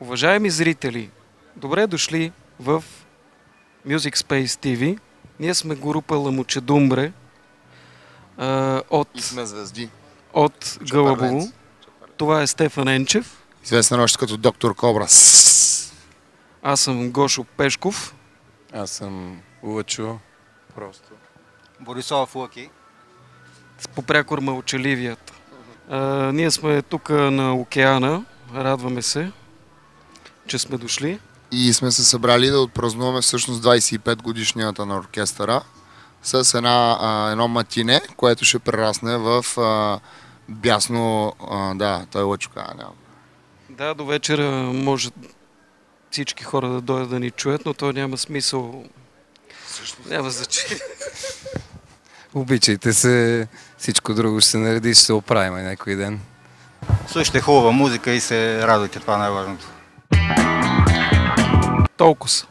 Уважаеми зрители, добре дошли в Music Space TV. Ние сме група Ламучедумбре а, от, И сме звезди. от Гълъбово. Това е Стефан Енчев. Известен още като доктор Кобра. Аз съм Гошо Пешков. Аз съм Лъчо. Просто. Борисов Лъки. с попрякор мълчаливият. А, ние сме тук на океана. Радваме се, че сме дошли. И сме се събрали да отпразнуваме всъщност 25 годишнията на оркестъра с една, а, едно матине, което ще прерасне в а, бясно... А, да, той лъчо каза, няма. Да, до вечера може всички хора да дойдат да ни чуят, но то няма смисъл. Няма значение. Обичайте се, всичко друго ще се нареди, ще се оправим някой ден. Слушайте хубава музика и се радуйте, това е най-важното. Tocos.